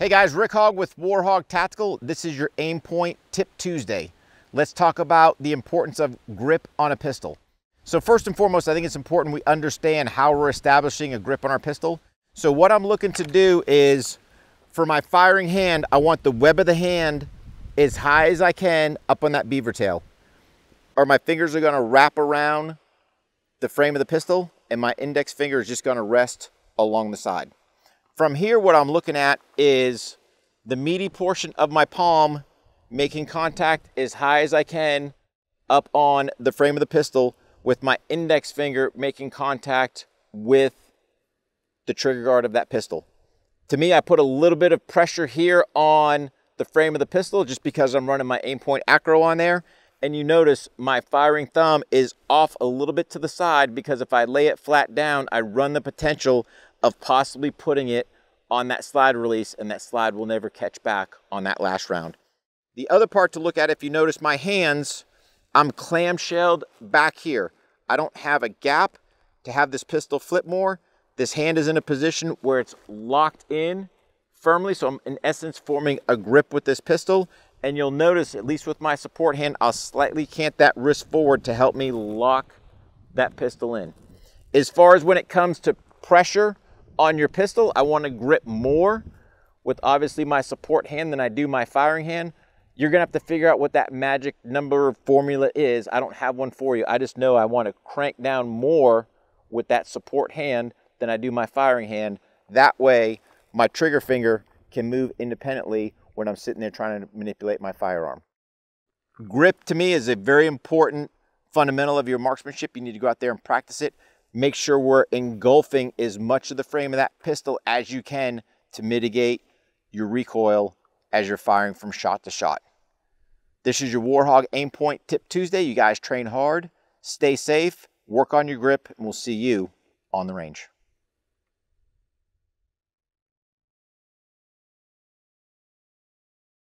Hey guys, Rick Hogg with Warhog Tactical. This is your Aimpoint Tip Tuesday. Let's talk about the importance of grip on a pistol. So first and foremost, I think it's important we understand how we're establishing a grip on our pistol. So what I'm looking to do is, for my firing hand, I want the web of the hand as high as I can up on that beaver tail. Or my fingers are gonna wrap around the frame of the pistol and my index finger is just gonna rest along the side. From here, what I'm looking at is the meaty portion of my palm making contact as high as I can up on the frame of the pistol with my index finger making contact with the trigger guard of that pistol. To me, I put a little bit of pressure here on the frame of the pistol just because I'm running my Aimpoint Acro on there. And you notice my firing thumb is off a little bit to the side because if I lay it flat down, I run the potential of possibly putting it on that slide release and that slide will never catch back on that last round. The other part to look at, if you notice my hands, I'm clamshelled back here. I don't have a gap to have this pistol flip more. This hand is in a position where it's locked in firmly. So I'm in essence forming a grip with this pistol. And you'll notice, at least with my support hand, I'll slightly cant that wrist forward to help me lock that pistol in. As far as when it comes to pressure, on your pistol, I want to grip more with obviously my support hand than I do my firing hand. You're gonna have to figure out what that magic number formula is. I don't have one for you. I just know I want to crank down more with that support hand than I do my firing hand. That way, my trigger finger can move independently when I'm sitting there trying to manipulate my firearm. Grip to me is a very important fundamental of your marksmanship. You need to go out there and practice it make sure we're engulfing as much of the frame of that pistol as you can to mitigate your recoil as you're firing from shot to shot. This is your Warhog Aimpoint Tip Tuesday. You guys train hard, stay safe, work on your grip, and we'll see you on the range.